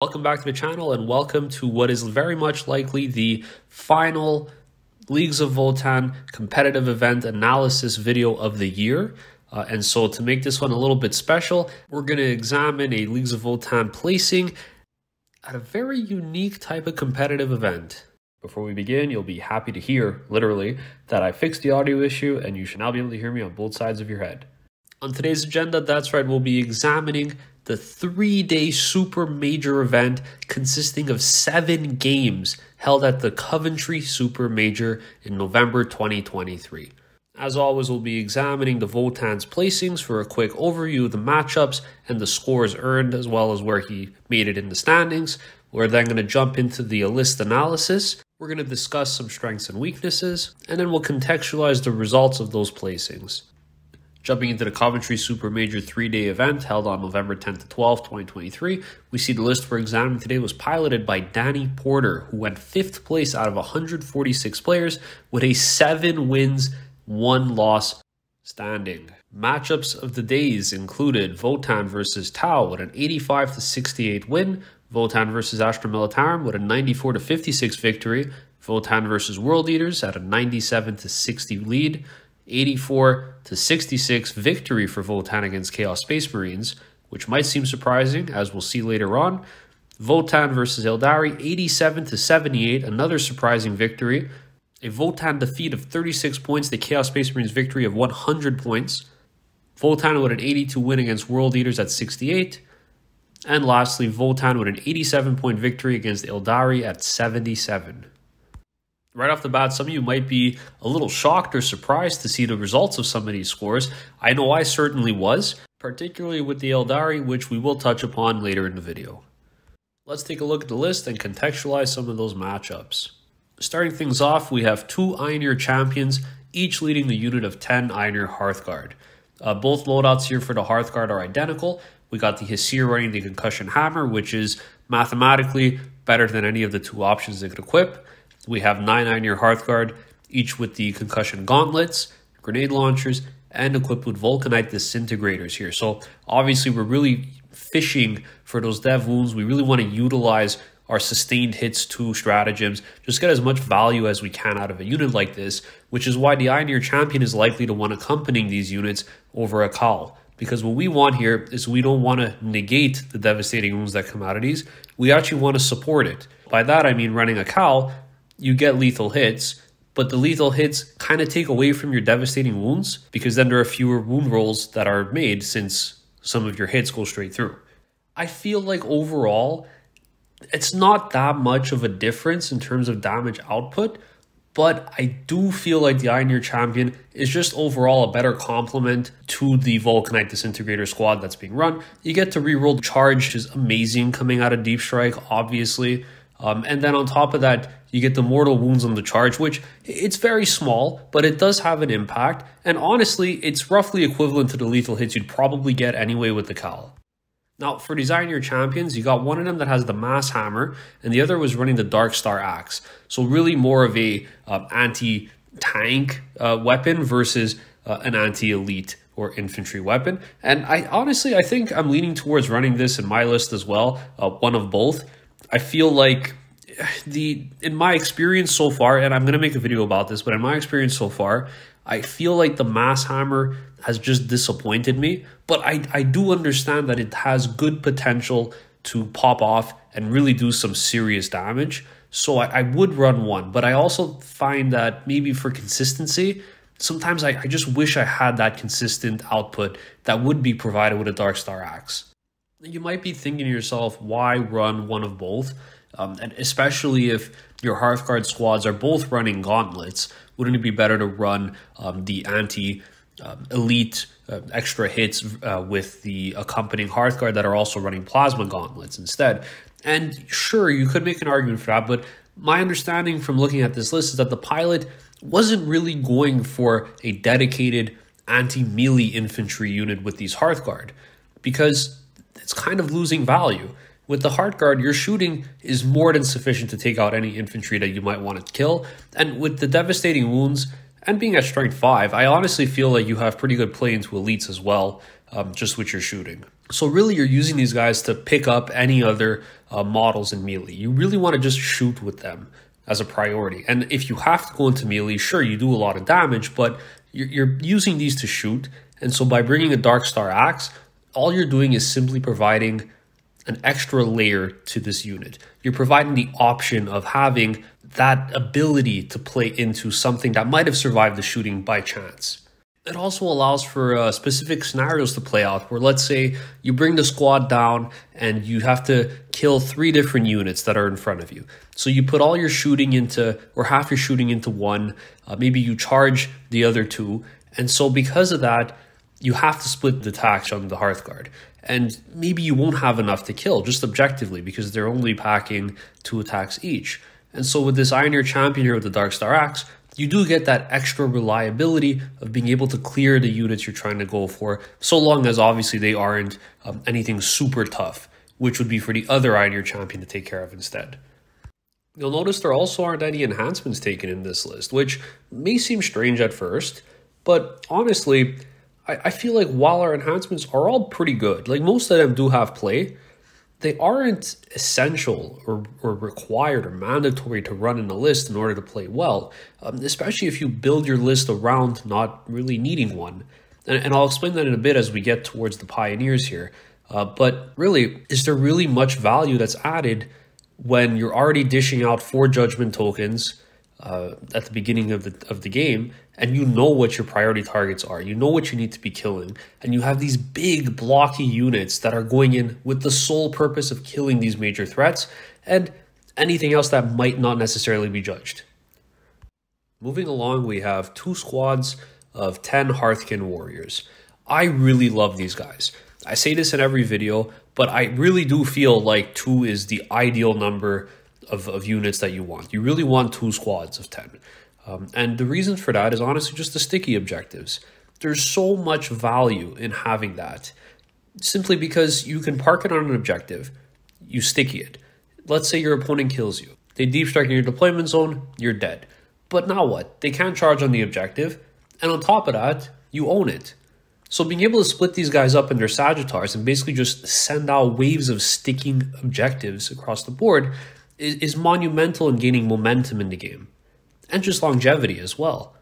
Welcome back to the channel and welcome to what is very much likely the final Leagues of Votann competitive event analysis video of the year. Uh, and so to make this one a little bit special, we're going to examine a Leagues of Votann placing at a very unique type of competitive event. Before we begin, you'll be happy to hear, literally, that I fixed the audio issue and you should now be able to hear me on both sides of your head. On today's agenda, that's right, we'll be examining the three day super major event consisting of seven games held at the Coventry Super Major in November 2023. As always, we'll be examining the Votann's placings for a quick overview of the matchups and the scores earned, as well as where he made it in the standings. We're then going to jump into the list analysis. We're going to discuss some strengths and weaknesses, and then we'll contextualize the results of those placings. Jumping into the Coventry Super Major three day event held on November 10th to 12th, 2023, we see the list we're examining today was piloted by Danny Porter, who went fifth place out of 146 players with a seven wins, one loss standing. Matchups of the days included Votann versus Tau with an 85 to 68 win, Votann versus Astra Militarum with a 94 to 56 victory, Votann versus World Eaters at a 97 to 60 lead, 84 to 66 victory for Votann against Chaos Space Marines, which might seem surprising, as we'll see later on. Votann versus Aeldari, 87 to 78, another surprising victory. A Votann defeat of 36 points, the Chaos Space Marines victory of 100 points. Votann with an 82 win against World Eaters at 68. And lastly, Votann with an 87 point victory against Aeldari at 77 right off the bat, some of you might be a little shocked or surprised to see the results of some of these scores. I know I certainly was, particularly with the Eldari, which we will touch upon later in the video. Let's take a look at the list and contextualize some of those matchups. Starting things off, we have two Einhyr champions, each leading the unit of 10 Einhyr Hearthguard. Uh, both loadouts here for the Hearthguard are identical. We got the Hesyr running the Concussion Hammer, which is mathematically better than any of the two options they could equip. We have nine Einhyr Hearthguard, each with the concussion gauntlets, grenade launchers, and equipped with volkanite disintegrators here. So obviously we're really fishing for those dev wounds. We really want to utilize our sustained hits to stratagems, just get as much value as we can out of a unit like this, which is why the Einhyr champion is likely to want accompanying these units over a Kâhl. Because what we want here is we don't want to negate the devastating wounds that come out of these. We actually want to support it. By that I mean running a Kâhl you get lethal hits, but the lethal hits kind of take away from your devastating wounds because then there are fewer wound rolls that are made since some of your hits go straight through. I feel like overall, it's not that much of a difference in terms of damage output, but I do feel like the Iron Einhyr Champion is just overall a better complement to the volkanite Disintegrator squad that's being run. You get to reroll charge, which is amazing coming out of Deep Strike, obviously. Um, and then on top of that, you get the mortal wounds on the charge, which it's very small, but it does have an impact. And honestly, it's roughly equivalent to the lethal hits you'd probably get anyway with the Kâhl. Now, for design your champions, you got one of them that has the mass hammer, and the other was running the Dark Star axe. So really more of a uh, anti-tank uh, weapon versus uh, an anti-elite or infantry weapon. And I honestly, I think I'm leaning towards running this in my list as well, uh, one of both. I feel like the in my experience so far, and I'm gonna make a video about this, but in my experience so far, I feel like the mass hammer has just disappointed me. But I I do understand that it has good potential to pop off and really do some serious damage. So I, I would run one, but I also find that maybe for consistency, sometimes I, I just wish I had that consistent output that would be provided with a Dark Star Axe. You might be thinking to yourself, why run one of both? Um, and especially if your Hearthguard squads are both running gauntlets, wouldn't it be better to run um, the anti um, elite uh, extra hits uh, with the accompanying Hearthguard that are also running plasma gauntlets instead? And sure, you could make an argument for that, but my understanding from looking at this list is that the pilot wasn't really going for a dedicated anti melee infantry unit with these Hearthguard because it's kind of losing value. With the Hearthguard, your shooting is more than sufficient to take out any infantry that you might want to kill. And with the devastating wounds and being at strength 5, I honestly feel like you have pretty good play into elites as well, um, just with your shooting. So really, you're using these guys to pick up any other uh, models in melee. You really want to just shoot with them as a priority. And if you have to go into melee, sure, you do a lot of damage, but you're, you're using these to shoot. And so by bringing a Dark Star Axe, all you're doing is simply providing an extra layer to this unit. You're providing the option of having that ability to play into something that might have survived the shooting by chance. It also allows for uh, specific scenarios to play out where, let's say, you bring the squad down and you have to kill three different units that are in front of you. So you put all your shooting into, or half your shooting into one, uh, maybe you charge the other two. And so, because of that, you have to split the attacks on the Hearthguard. And maybe you won't have enough to kill, just objectively, because they're only packing two attacks each. And so with this Einhyr Champion here with the Dark Star Axe, you do get that extra reliability of being able to clear the units you're trying to go for, so long as obviously they aren't um, anything super tough, which would be for the other Einhyr Champion to take care of instead. You'll notice there also aren't any enhancements taken in this list, which may seem strange at first, but honestly, I, I feel like while our enhancements are all pretty good, like most of them do have play, they aren't essential or, or required or mandatory to run in a list in order to play well, um, especially if you build your list around not really needing one. And, and I'll explain that in a bit as we get towards the pioneers here. Uh, but really, is there really much value that's added when you're already dishing out four judgment tokens uh, at the beginning of the of the game, and you know what your priority targets are. You know what you need to be killing, and you have these big blocky units that are going in with the sole purpose of killing these major threats and anything else that might not necessarily be judged. Moving along, we have two squads of 10 Hearthkyn warriors. I really love these guys. I say this in every video, but I really do feel like two is the ideal number of, of units that you want. You really want two squads of 10. Um, and the reason for that is honestly just the sticky objectives. There's so much value in having that simply because you can park it on an objective, you sticky it. Let's say your opponent kills you. They deep strike in your deployment zone, you're dead. But now what? They can't charge on the objective, and on top of that, you own it. So being able to split these guys up in their Sagitaurs and basically just send out waves of sticking objectives across the board is, is monumental in gaining momentum in the game and just longevity as well.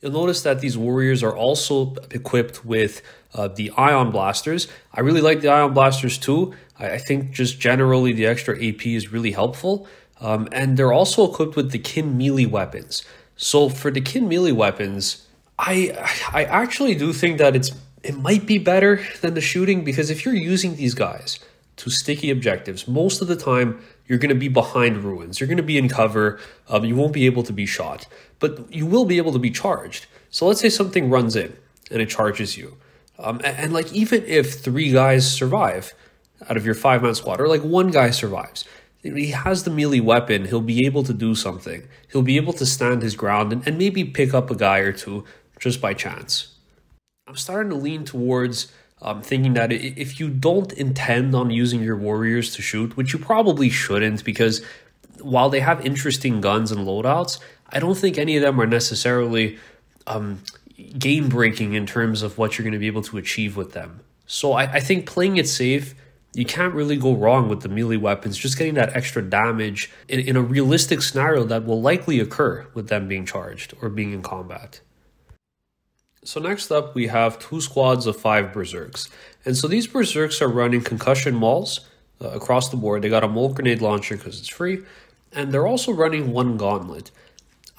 You'll notice that these warriors are also equipped with uh, the ion blasters. I really like the ion blasters too. I, I think just generally the extra AP is really helpful. Um, and they're also equipped with the kin melee weapons. So for the kin melee weapons, I I actually do think that it's it might be better than the shooting because if you're using these guys to sticky objectives, most of the time you're going to be behind ruins. You're going to be in cover. Um, you won't be able to be shot, but you will be able to be charged. So let's say something runs in and it charges you. Um, and, and, like even if three guys survive out of your five man squad, or like one guy survives, he has the melee weapon. He'll be able to do something. He'll be able to stand his ground and, and maybe pick up a guy or two just by chance. I'm starting to lean towards um, thinking that if you don't intend on using your warriors to shoot, which you probably shouldn't, because while they have interesting guns and loadouts, I don't think any of them are necessarily um, game breaking in terms of what you're going to be able to achieve with them. So I, I think playing it safe, you can't really go wrong with the melee weapons, just getting that extra damage in, in a realistic scenario that will likely occur with them being charged or being in combat. So next up, we have two squads of five Berserks. And so these Berserks are running concussion mauls uh, across the board. They got a mole Grenade launcher because it's free. And they're also running one Gauntlet.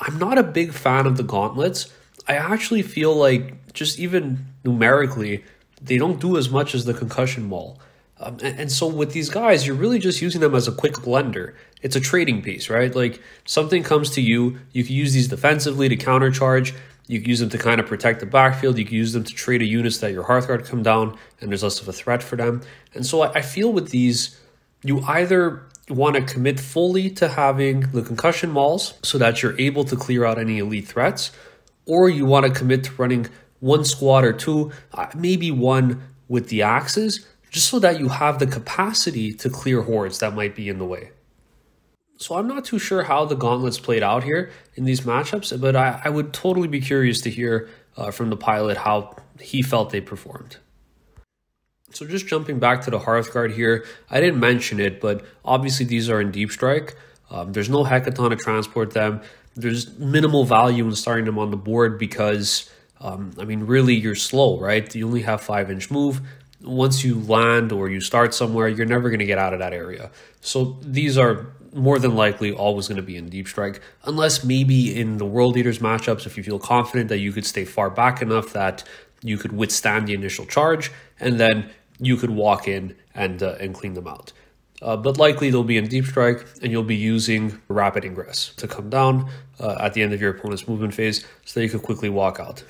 I'm not a big fan of the Gauntlets. I actually feel like, just even numerically, they don't do as much as the concussion maul. Um, and, and, so with these guys, you're really just using them as a quick blender. It's a trading piece, right? Like something comes to you, you can use these defensively to countercharge. You can use them to kind of protect the backfield. You can use them to trade a units that your Hearthguard come down and there's less of a threat for them. And so I, I feel with these, you either want to commit fully to having the concussion mauls so that you're able to clear out any elite threats, or you want to commit to running one squad or two, uh, maybe one with the axes, just so that you have the capacity to clear hordes that might be in the way. So I'm not too sure how the gauntlets played out here in these matchups, but I, I would totally be curious to hear uh, from the pilot how he felt they performed. So just jumping back to the Hearthguard here, I didn't mention it, but obviously these are in Deep Strike. Um, there's no Hekaton to transport them. There's minimal value in starting them on the board because, um, I mean, really you're slow, right? You only have 5-inch move. Once you land or you start somewhere, you're never going to get out of that area. So these are more than likely always going to be in deep strike, unless maybe in the World Eaters matchups, if you feel confident that you could stay far back enough that you could withstand the initial charge, and then you could walk in and uh, and clean them out. Uh, but likely they'll be in deep strike, and you'll be using rapid ingress to come down uh, at the end of your opponent's movement phase, so that you could quickly walk out.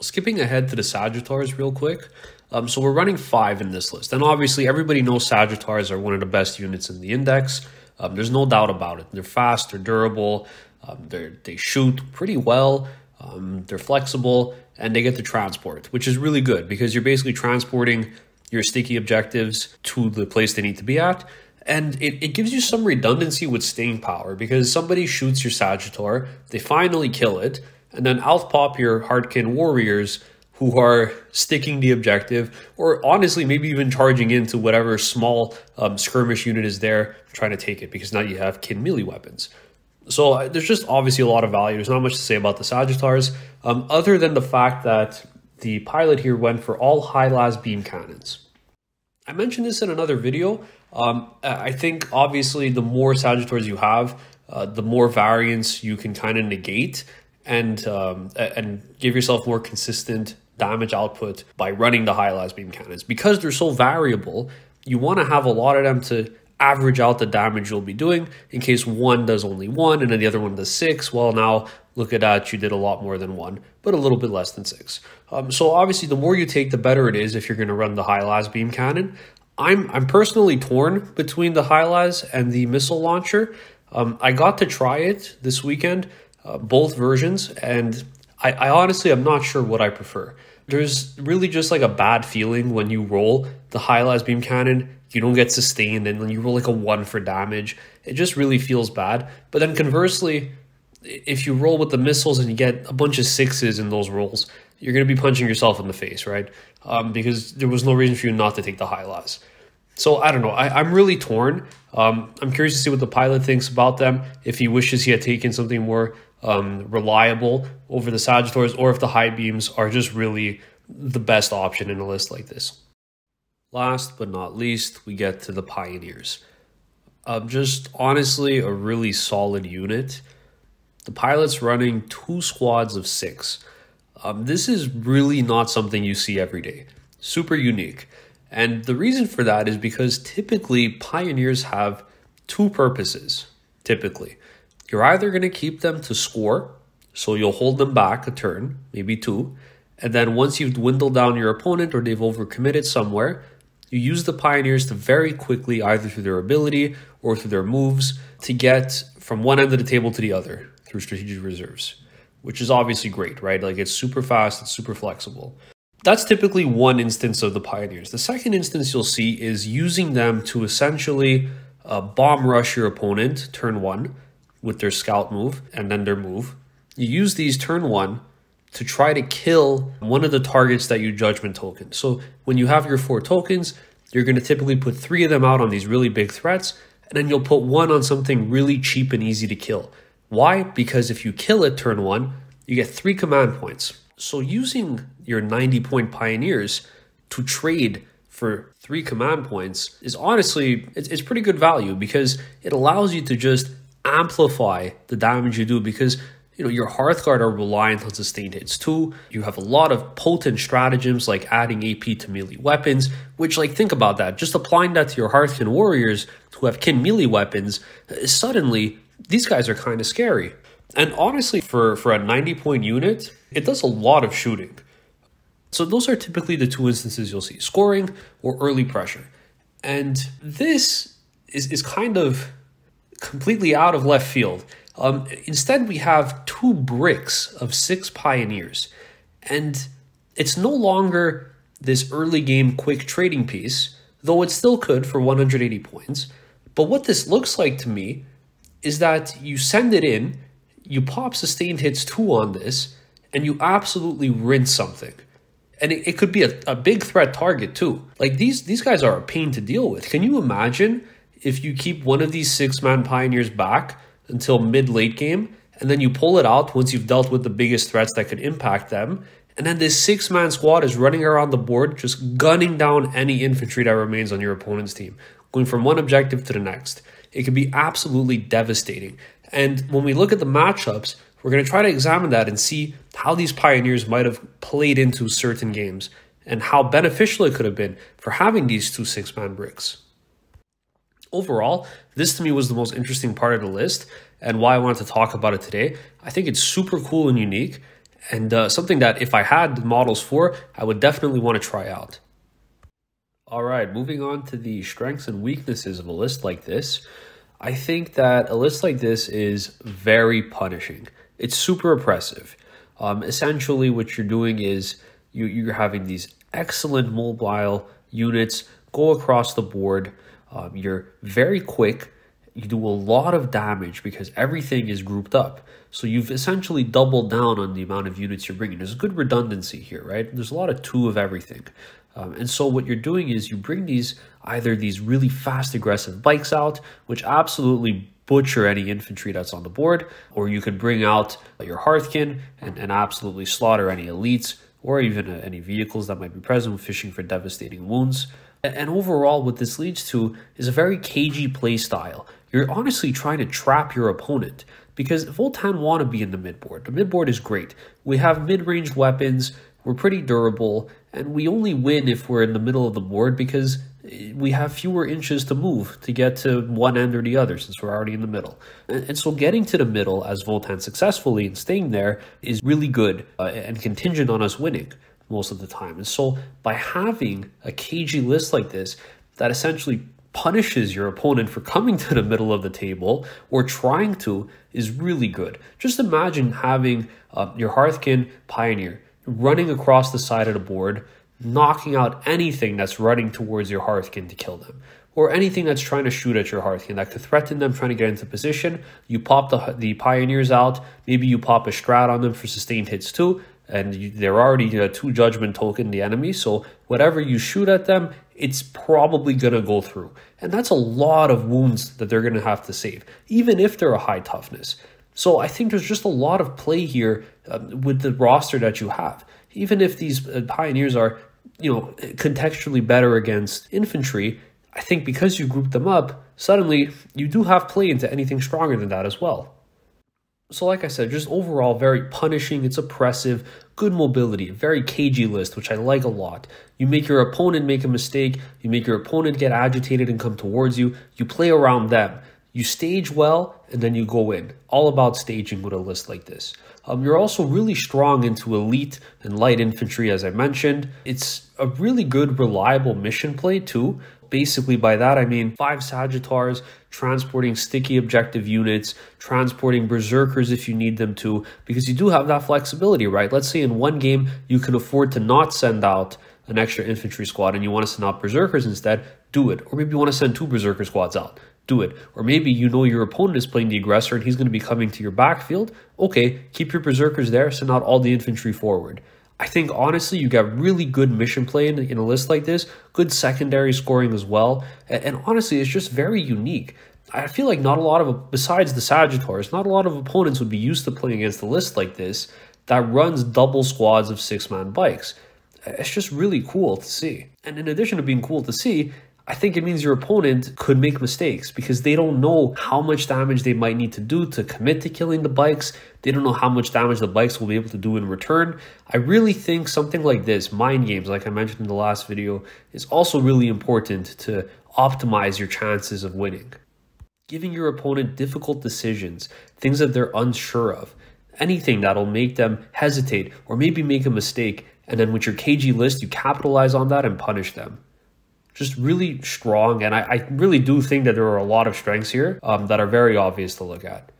Skipping ahead to the Sagitaurs real quick. Um, so we're running five in this list, and obviously everybody knows Sagitaurs are one of the best units in the index. Um, there's no doubt about it. They're fast, they're durable, um, they they shoot pretty well, um, they're flexible, and they get the transport, which is really good because you're basically transporting your sticky objectives to the place they need to be at. And it, it gives you some redundancy with staying power because somebody shoots your Sagitaur, they finally kill it, and then out pop your Hearthkyn warriors who are sticking the objective, or honestly, maybe even charging into whatever small um, skirmish unit is there trying to take it, because now you have kin melee weapons. So uh, there's just obviously a lot of value. There's not much to say about the Sagitaurs, um, other than the fact that the pilot here went for all HYLas beam cannons. I mentioned this in another video. Um, I think obviously the more Sagitaurs you have, uh, the more variance you can kind of negate and um, and give yourself more consistent damage output by running the HYLas beam cannons. Because they're so variable, you want to have a lot of them to average out the damage you'll be doing in case one does only one and then the other one does six. Well, now look at that, you did a lot more than one, but a little bit less than six. Um, so obviously, the more you take, the better it is if you're going to run the HYLas beam cannon. I'm I'm personally torn between the HYLas and the missile launcher. Um, I got to try it this weekend, uh, both versions, and I, I honestly I'm not sure what I prefer. There's really just like a bad feeling when you roll the HYLas beam cannon, you don't get sustained, and then you roll like a one for damage. It just really feels bad. But then conversely, if you roll with the missiles and you get a bunch of sixes in those rolls, you're going to be punching yourself in the face, right? Um, because there was no reason for you not to take the HYLas. So I don't know. I, am really torn. Um, I'm curious to see what the pilot thinks about them. If he wishes he had taken something more um, reliable over the Sagitaurs, or if the high beams are just really the best option in a list like this. Last but not least, we get to the Pioneers. Uh, just honestly, a really solid unit. The pilot's running two squads of six. Um, this is really not something you see every day. Super unique. And the reason for that is because typically pioneers have two purposes. Typically, you're either going to keep them to score, so you'll hold them back a turn, maybe two, and then once you've dwindled down your opponent or they've overcommitted somewhere, you use the pioneers to very quickly, either through their ability or through their moves, to get from one end of the table to the other through strategic reserves, which is obviously great, right? Like it's super fast, it's super flexible. That's typically one instance of the pioneers. The second instance you'll see is using them to essentially uh, bomb rush your opponent turn one with their scout move and then their move. You use these turn one to try to kill one of the targets that you judgment token. So when you have your four tokens, you're going to typically put three of them out on these really big threats, and then you'll put one on something really cheap and easy to kill. Why? Because if you kill it turn one, you get three command points. So using your 90 point pioneers to trade for three command points is honestly it's, it's pretty good value because it allows you to just amplify the damage you do because you know your Hearthguard are reliant on sustained hits too. You have a lot of potent stratagems like adding AP to melee weapons, which like think about that. Just applying that to your Hearthkyn warriors who have kin melee weapons, uh, suddenly these guys are kind of scary. And honestly, for for a 90 point unit, it does a lot of shooting. So those are typically the two instances you'll see: scoring or early pressure. And this is is kind of completely out of left field. Um, instead, we have two bricks of six pioneers, and it's no longer this early game quick trading piece, though it still could for 180 points. But what this looks like to me is that you send it in, you pop sustained hits two on this, and you absolutely rinse something. And it, it could be a, a big threat target too. Like these these guys are a pain to deal with. Can you imagine if you keep one of these six man pioneers back until mid late game and then you pull it out once you've dealt with the biggest threats that could impact them. And then this six man squad is running around the board, just gunning down any infantry that remains on your opponent's team, going from one objective to the next. It can be absolutely devastating. And when we look at the matchups, we're going to try to examine that and see how these pioneers might have played into certain games and how beneficial it could have been for having these two six man bricks. Overall, this to me was the most interesting part of the list and why I wanted to talk about it today. I think it's super cool and unique and uh, something that if I had models for, I would definitely want to try out. All right, moving on to the strengths and weaknesses of a list like this. I think that a list like this is very punishing. It's super oppressive. Um, essentially, what you're doing is you, you're having these excellent mobile units go across the board. Um, you're very quick. You do a lot of damage because everything is grouped up. So you've essentially doubled down on the amount of units you're bringing. There's a good redundancy here, right? There's a lot of two of everything. Um, and so what you're doing is you bring these either these really fast aggressive bikes out, which absolutely butcher any infantry that's on the board, or you could bring out your Hearthkyn and, and absolutely slaughter any elites or even uh, any vehicles that might be present fishing for devastating wounds. And overall, what this leads to is a very cagey play style. You're honestly trying to trap your opponent because Votann want to be in the midboard. The midboard is great. We have mid-range weapons, we're pretty durable, and we only win if we're in the middle of the board because we have fewer inches to move to get to one end or the other since we're already in the middle. And, so getting to the middle as Votann successfully and staying there is really good uh, and contingent on us winning most of the time. And so by having a cagey list like this that essentially punishes your opponent for coming to the middle of the table or trying to is really good. Just imagine having uh, your Hearthkyn Pioneer running across the side of the board, knocking out anything that's running towards your Hearthkyn to kill them. Or anything that's trying to shoot at your Hearthkyn that could threaten them trying to get into position. You pop the, the Pioneers out. Maybe you pop a Strat on them for sustained hits too. And you, they're already a two judgment token, the enemy. So whatever you shoot at them, it's probably going to go through. And that's a lot of wounds that they're going to have to save, even if they're a high toughness. So I think there's just a lot of play here uh, with the roster that you have. Even if these uh, pioneers are, you know, contextually better against infantry, I think because you group them up, suddenly you do have play into anything stronger than that as well. So like I said, just overall very punishing, it's oppressive, good mobility, very cagey list, which I like a lot. You make your opponent make a mistake, you make your opponent get agitated and come towards you, you play around them. You stage well, and then you go in. All about staging with a list like this. Um, you're also really strong into elite and light infantry, as I mentioned. It's a really good, reliable mission play, too. Basically, by that I mean five Sagitaurs transporting sticky objective units, transporting berserkers if you need them to, because you do have that flexibility, right? Let's say in one game you can afford to not send out an extra infantry squad and you want to send out berserkers instead, do it. Or maybe you want to send two berserker squads out do it. Or maybe you know your opponent is playing the aggressor and he's going to be coming to your backfield. Okay, keep your berserkers there, send out all the infantry forward. I think honestly, you got really good mission play in, in a list like this, good secondary scoring as well, and, and honestly, it's just very unique. I feel like not a lot of, besides the Sagitaurs, not a lot of opponents would be used to playing against a list like this that runs double squads of six man bikes. It's just really cool to see. And in addition to being cool to see, I think it means your opponent could make mistakes because they don't know how much damage they might need to do to commit to killing the bikes. They don't know how much damage the bikes will be able to do in return. I really think something like this, mind games, like I mentioned in the last video, is also really important to optimize your chances of winning. Giving your opponent difficult decisions, things that they're unsure of, anything that'll make them hesitate or maybe make a mistake, and then with your KG list, you capitalize on that and punish them just really strong. And I, I, really do think that there are a lot of strengths here um, that are very obvious to look at.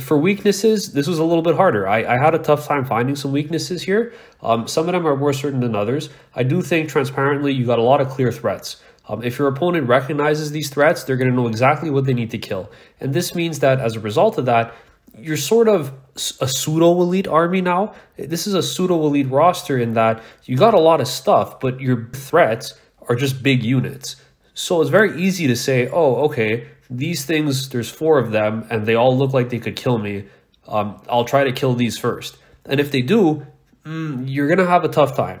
For weaknesses, this was a little bit harder. I, I had a tough time finding some weaknesses here. Um, some of them are more certain than others. I do think transparently you got a lot of clear threats. Um, if your opponent recognizes these threats, they're going to know exactly what they need to kill. And this means that as a result of that, you're sort of a pseudo elite army now. This is a pseudo elite roster in that you got a lot of stuff, but your threats are just big units. So it's very easy to say, oh, okay, these things, there's four of them, and they all look like they could kill me. Um, I'll try to kill these first. And if they do, mm, you're going to have a tough time.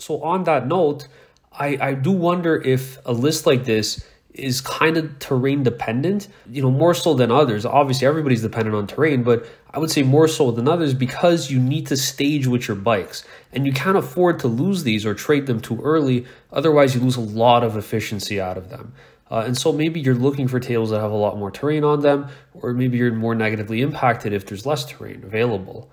So, on that note, I, I do wonder if a list like this is kind of terrain dependent, you know, more so than others. Obviously, everybody's dependent on terrain, but I would say more so than others because you need to stage with your bikes and you can't afford to lose these or trade them too early. Otherwise, you lose a lot of efficiency out of them. Uh, and so maybe you're looking for tails that have a lot more terrain on them, or maybe you're more negatively impacted if there's less terrain available.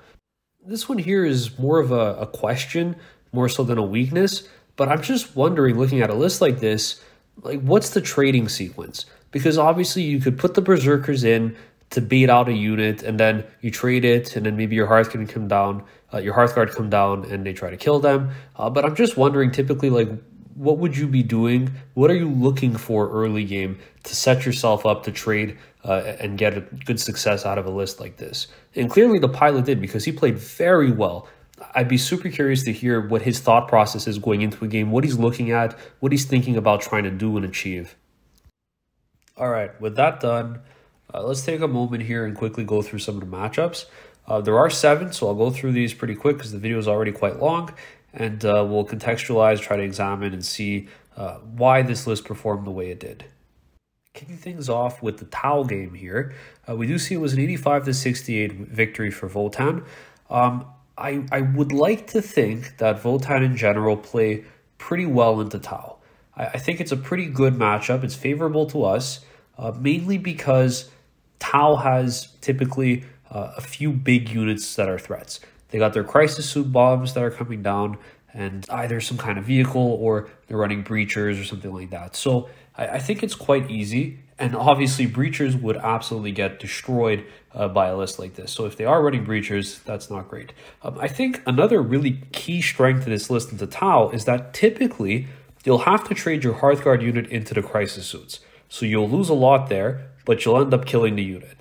This one here is more of a, a question, more so than a weakness, but I'm just wondering, looking at a list like this, like what's the trading sequence? Because obviously you could put the berserkers in to beat out a unit, and then you trade it, and then maybe your hearth can come down, uh, your Hearthguard come down, and they try to kill them. Uh, but I'm just wondering, typically, like what would you be doing? What are you looking for early game to set yourself up to trade uh, and get a good success out of a list like this? And clearly, the pilot did because he played very well I'd be super curious to hear what his thought process is going into a game, what he's looking at, what he's thinking about trying to do and achieve. All right, with that done, uh, let's take a moment here and quickly go through some of the matchups. Uh, there are seven, so I'll go through these pretty quick because the video is already quite long, and uh, we'll contextualize, try to examine, and see uh, why this list performed the way it did. Kicking things off with the Tau game here, uh, we do see it was an 85 to 68 victory for Votann. Um, I, I would like to think that Votann in general play pretty well into Tau. I, I think it's a pretty good matchup. It's favorable to us, uh, mainly because Tau has typically uh, a few big units that are threats. They got their crisis suit bombs that are coming down, and either some kind of vehicle or they're running breachers or something like that. So I, I think it's quite easy. And obviously, breachers would absolutely get destroyed uh, by a list like this. So if they are running breachers, that's not great. Um, I think another really key strength of this list into Tau is that typically you'll have to trade your Hearthguard unit into the Crisis Suits. So you'll lose a lot there, but you'll end up killing the unit.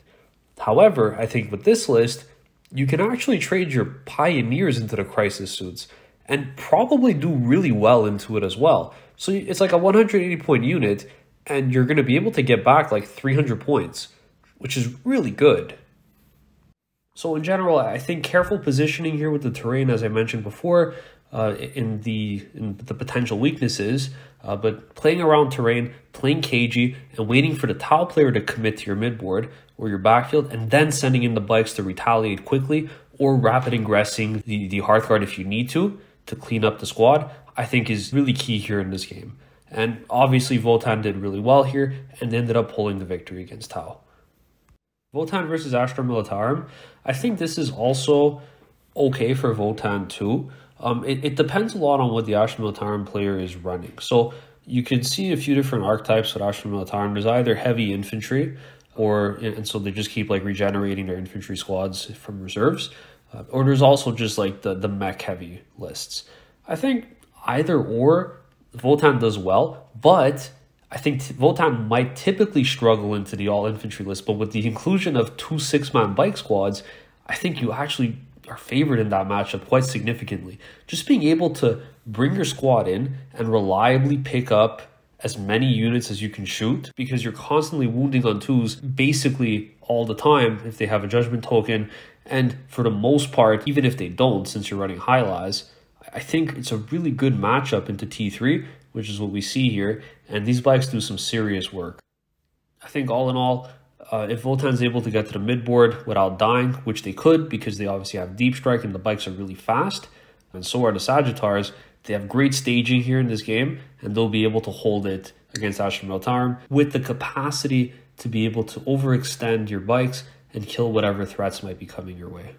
However, I think with this list, you can actually trade your Pioneers into the Crisis Suits and probably do really well into it as well. So it's like a 180 point unit, and you're going to be able to get back like 300 points, which is really good. So in general, I think careful positioning here with the terrain, as I mentioned before, uh, in the in the potential weaknesses, uh, but playing around terrain, playing cagey, and waiting for the tile player to commit to your midboard or your backfield, and then sending in the bikes to retaliate quickly, or rapid ingressing the, the Hearthguard if you need to, to clean up the squad, I think is really key here in this game. And obviously, Votann did really well here and ended up pulling the victory against Tau. Votann versus Astra Militarum. I think this is also okay for Votann too. Um, it, it depends a lot on what the Astra Militarum player is running. So you can see a few different archetypes with Astra Militarum. There's either heavy infantry, or and so they just keep like regenerating their infantry squads from reserves, uh, or there's also just like the the mech heavy lists. I think either or Votann does well, but I think Votann might typically struggle into the all infantry list. But with the inclusion of two six man bike squads, I think you actually are favored in that matchup quite significantly. Just being able to bring your squad in and reliably pick up as many units as you can shoot because you're constantly wounding on twos basically all the time if they have a judgment token. And for the most part, even if they don't, since you're running high lies, I think it's a really good matchup into T3, which is what we see here. And these bikes do some serious work. I think all in all, uh, if Votann's able to get to the midboard without dying, which they could because they obviously have deep strike and the bikes are really fast, and so are the Sagitaurs, they have great staging here in this game, and they'll be able to hold it against Astra Militarum with the capacity to be able to overextend your bikes and kill whatever threats might be coming your way.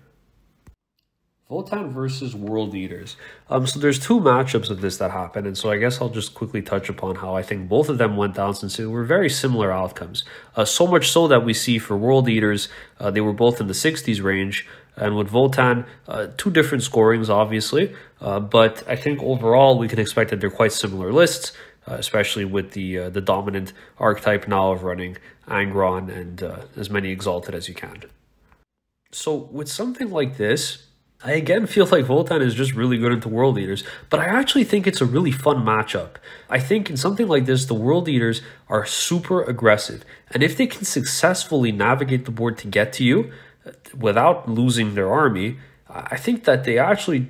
Votann versus World Eaters. Um, so there's two matchups of this that happened, and so I guess I'll just quickly touch upon how I think both of them went down since they were very similar outcomes. Uh, so much so that we see for World Eaters, uh, they were both in the 60s range, and with Votann, uh, two different scorings, obviously, uh, but I think overall we can expect that they're quite similar lists, uh, especially with the uh, the dominant archetype now of running Angron and as many Exalted as you can. So with something like this, I again feel like Votann is just really good into World Eaters, but I actually think it's a really fun matchup. I think in something like this, the World Eaters are super aggressive, and if they can successfully navigate the board to get to you uh, without losing their army, I think that they actually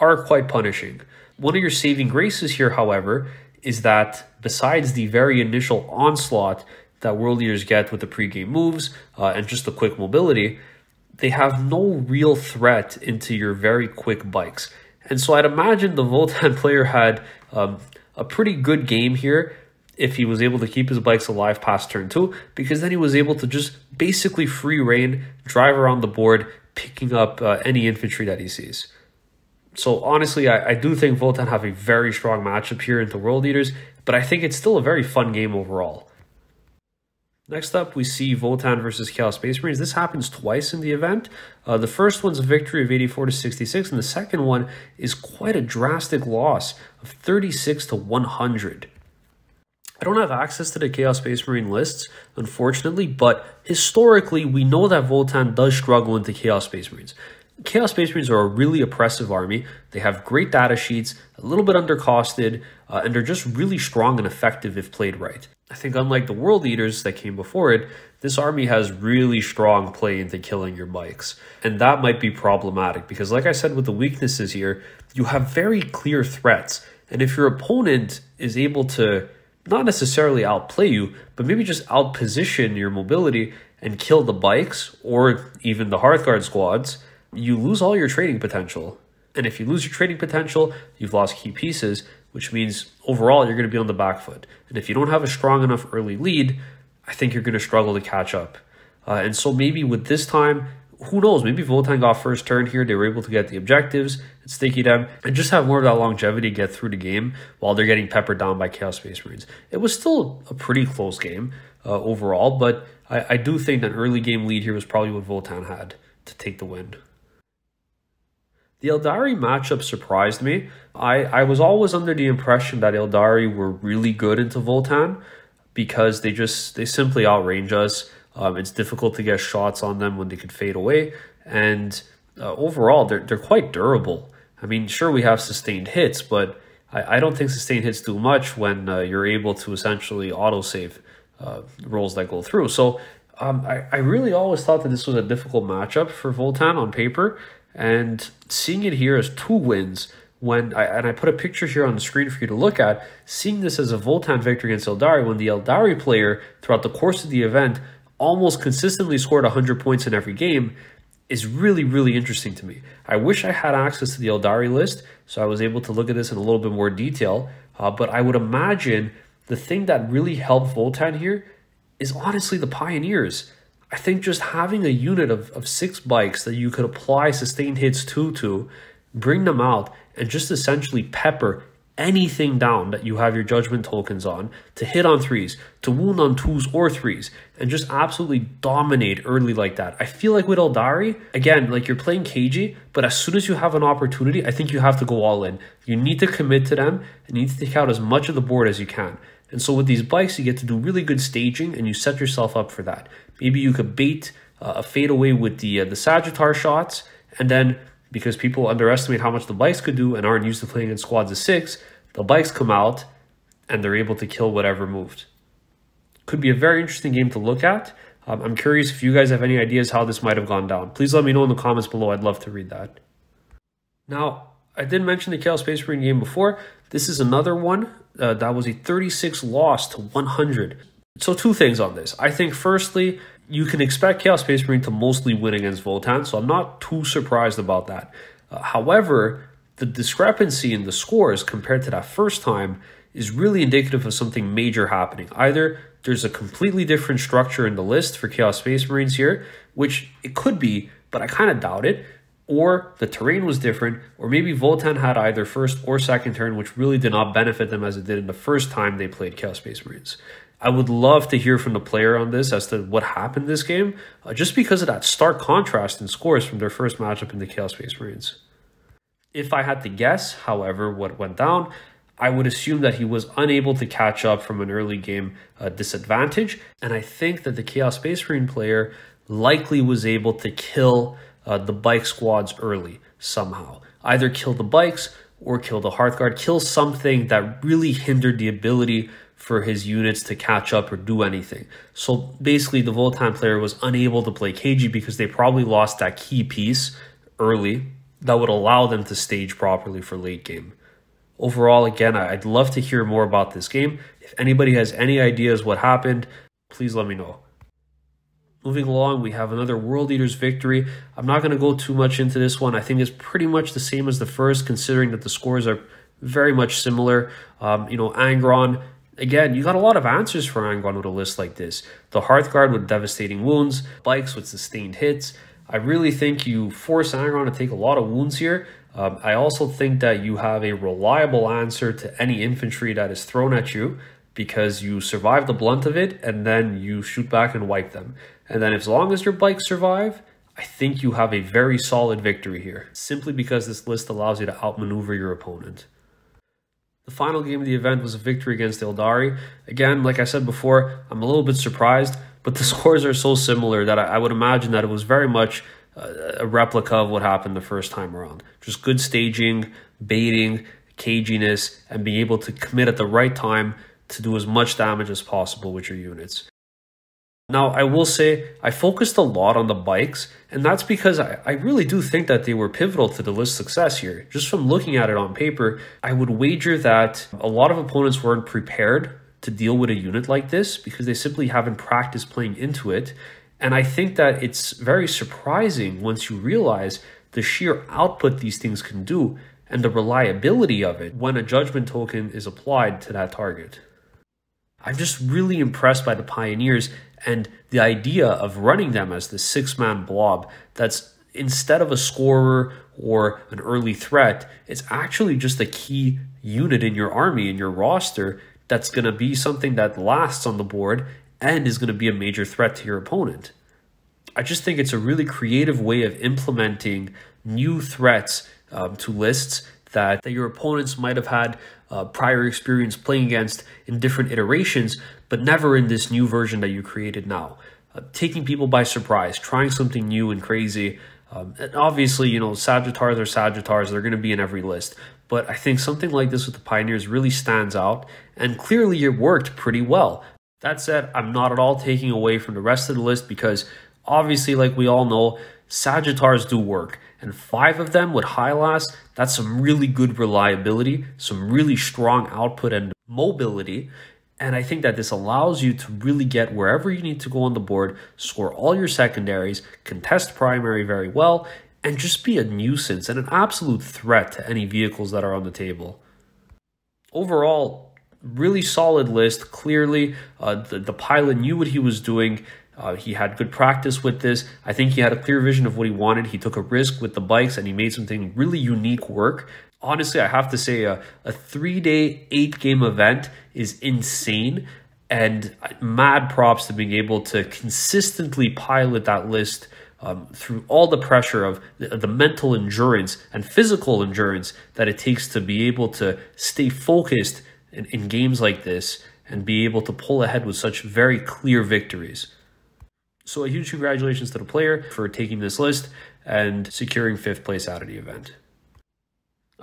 are quite punishing. One of your saving graces here, however, is that besides the very initial onslaught that World Eaters get with the pregame moves uh, and just the quick mobility, they have no real threat into your very quick bikes. And so I'd imagine the Votann player had um, a pretty good game here if he was able to keep his bikes alive past turn two, because then he was able to just basically free reign, drive around the board, picking up uh, any infantry that he sees. So honestly, I, I do think Votann have a very strong matchup here into World Eaters, but I think it's still a very fun game overall. Next up, we see Votann versus Chaos Space Marines. This happens twice in the event. Uh, the first one's a victory of 84 to 66, and the second one is quite a drastic loss of 36 to 100. I don't have access to the Chaos Space Marine lists, unfortunately, but historically, we know that Votann does struggle into Chaos Space Marines. Chaos Space Marines are a really oppressive army. They have great data sheets, a little bit undercosted, uh, and they're just really strong and effective if played right. I think unlike the World Eaters that came before it, this army has really strong play into killing your bikes. And that might be problematic because like I said with the weaknesses here, you have very clear threats. And if your opponent is able to not necessarily outplay you, but maybe just outposition your mobility and kill the bikes or even the Hearthguard squads, you lose all your trading potential. And if you lose your trading potential, you've lost key pieces, which means overall you're going to be on the back foot. And if you don't have a strong enough early lead, I think you're going to struggle to catch up. Uh, and so maybe with this time, who knows? Maybe Votann got first turn here. They were able to get the objectives and sticky them and just have more of that longevity get through the game while they're getting peppered down by Chaos Space Marines. It was still a pretty close game uh, overall, but I, I do think that early game lead here was probably what Votann had to take the win. The Eldari matchup surprised me. I, I was always under the impression that Eldari were really good into Votann because they just they simply outrange us. Um, it's difficult to get shots on them when they could fade away, and uh, overall they're they're quite durable. I mean, sure we have sustained hits, but I, I don't think sustained hits do much when uh, you're able to essentially autosave uh, rolls that go through. So um, I, I really always thought that this was a difficult matchup for Votann on paper, and seeing it here as two wins, when I, and I put a picture here on the screen for you to look at, seeing this as a Votann victory against Eldari when the Eldari player throughout the course of the event almost consistently scored 100 points in every game, is really, really interesting to me. I wish I had access to the Eldari list, so I was able to look at this in a little bit more detail, uh, but I would imagine the thing that really helped Votann here is honestly the Pioneers. I think just having a unit of, of six bikes that you could apply sustained hits to to bring them out and just essentially pepper anything down that you have your judgment tokens on to hit on threes, to wound on twos or threes, and just absolutely dominate early like that. I feel like with Aeldari, again, like you're playing cagey, but as soon as you have an opportunity, I think you have to go all in. You need to commit to them and need to take out as much of the board as you can. And so with these bikes, you get to do really good staging and you set yourself up for that. Maybe you could bait uh, a fadeaway with the, uh, the Sagitaur shots, and then because people underestimate how much the bikes could do and aren't used to playing in squads of six, the bikes come out and they're able to kill whatever moved. Could be a very interesting game to look at. Um, I'm curious if you guys have any ideas how this might have gone down. Please let me know in the comments below. I'd love to read that. Now, I did mention the Chaos Space Marine game before. This is another one uh, that was a 36 loss to 100. So two things on this. I think firstly, you can expect Chaos Space Marine to mostly win against Votann, so I'm not too surprised about that. Uh, however, the discrepancy in the scores compared to that first time is really indicative of something major happening. Either there's a completely different structure in the list for Chaos Space Marines here, which it could be, but I kind of doubt it, or the terrain was different, or maybe Votann had either first or second turn, which really did not benefit them as it did in the first time they played Chaos Space Marines. I would love to hear from the player on this as to what happened this game, uh, just because of that stark contrast in scores from their first matchup in the Chaos Space Marines. If I had to guess, however, what went down, I would assume that he was unable to catch up from an early game uh, disadvantage, and I think that the Chaos Space Marine player likely was able to kill uh, the bike squads early somehow. Either kill the bikes or kill the Hearthguard, kill something that really hindered the ability for his units to catch up or do anything. So basically, the Votann player was unable to play KG because they probably lost that key piece early that would allow them to stage properly for late game. Overall, again, I'd love to hear more about this game. If anybody has any ideas what happened, please let me know. Moving along, we have another World Eaters victory. I'm not going to go too much into this one. I think it's pretty much the same as the first, considering that the scores are very much similar. Um, you know, Angron, again, you got a lot of answers for Angron with a list like this. The Hearthguard with devastating wounds, Bikes with sustained hits. I really think you force Angron to take a lot of wounds here. Um, I also think that you have a reliable answer to any infantry that is thrown at you because you survive the blunt of it and then you shoot back and wipe them. And then as long as your bikes survive, I think you have a very solid victory here, simply because this list allows you to outmaneuver your opponent. The final game of the event was a victory against Aeldari. Again, like I said before, I'm a little bit surprised, but the scores are so similar that I, would imagine that it was very much uh, a replica of what happened the first time around. Just good staging, baiting, caginess, and being able to commit at the right time to do as much damage as possible with your units. Now, I will say I focused a lot on the bikes, and that's because I, I really do think that they were pivotal to the list success here. Just from looking at it on paper, I would wager that a lot of opponents weren't prepared to deal with a unit like this because they simply haven't practiced playing into it. And I think that it's very surprising once you realize the sheer output these things can do and the reliability of it when a judgment token is applied to that target. I'm just really impressed by the Pioneers and the idea of running them as the six man blob that's instead of a scorer or an early threat, it's actually just a key unit in your army, in your roster, that's going to be something that lasts on the board and is going to be a major threat to your opponent. I just think it's a really creative way of implementing new threats um, to lists that, that your opponents might have had uh, prior experience playing against in different iterations, but never in this new version that you created now. Uh, taking people by surprise, trying something new and crazy. Um, and obviously, you know, Sagitaurs are Sagitaurs, they're going to be in every list. But I think something like this with the Pioneers really stands out, and clearly it worked pretty well. That said, I'm not at all taking away from the rest of the list because obviously, like we all know, Sagitaurs do work and five of them with HYLas, that's some really good reliability, some really strong output and mobility. And I think that this allows you to really get wherever you need to go on the board, score all your secondaries, contest primary very well, and just be a nuisance and an absolute threat to any vehicles that are on the table. Overall, really solid list. Clearly, uh, the, the pilot knew what he was doing. Uh, he had good practice with this. I think he had a clear vision of what he wanted. He took a risk with the bikes and he made something really unique work. Honestly, I have to say a, a three day, eight game event is insane. And mad props to being able to consistently pilot that list um, through all the pressure of the, mental endurance and physical endurance that it takes to be able to stay focused in, in games like this and be able to pull ahead with such very clear victories. So a huge congratulations to the player for taking this list and securing fifth place out of the event.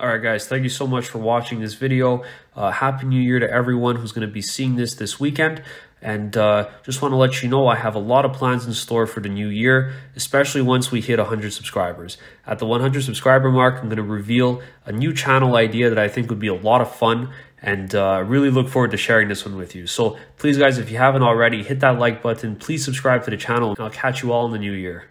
Alright guys, thank you so much for watching this video. Uh, Happy New Year to everyone who's going to be seeing this this weekend. And uh, just want to let you know I have a lot of plans in store for the new year, especially once we hit 100 subscribers. At the 100 subscriber mark, I'm going to reveal a new channel idea that I think would be a lot of fun and uh, really look forward to sharing this one with you. So please, guys, if you haven't already, hit that like button. Please subscribe to the channel, and I'll catch you all in the new year.